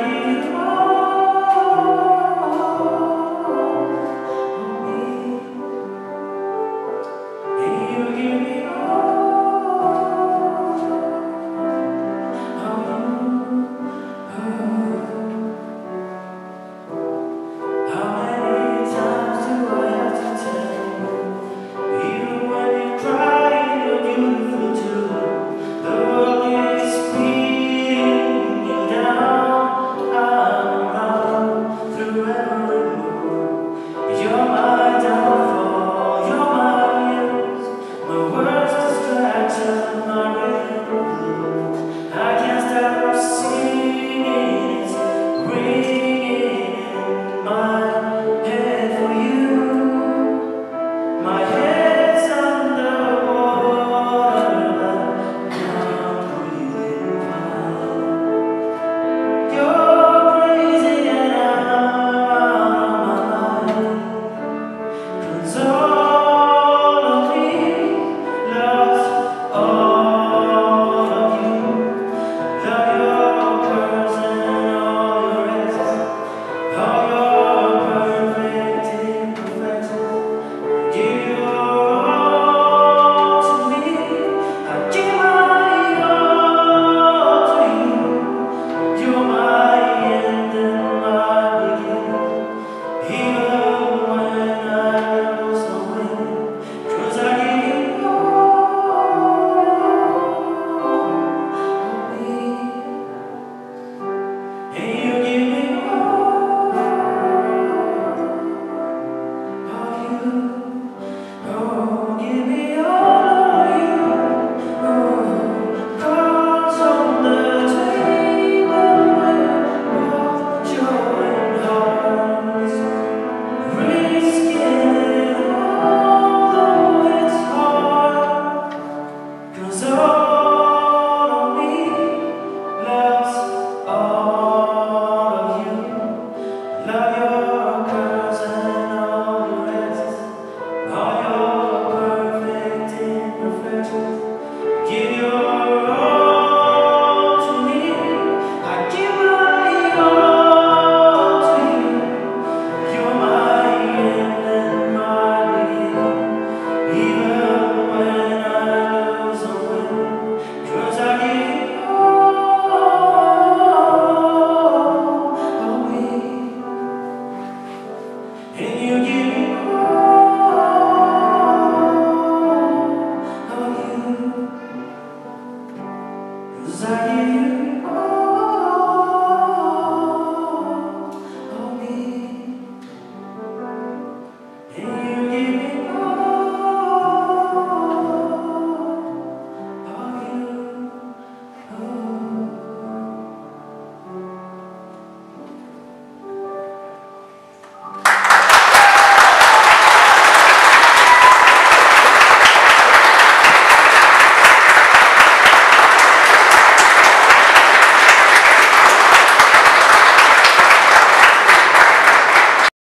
Sweet give me all.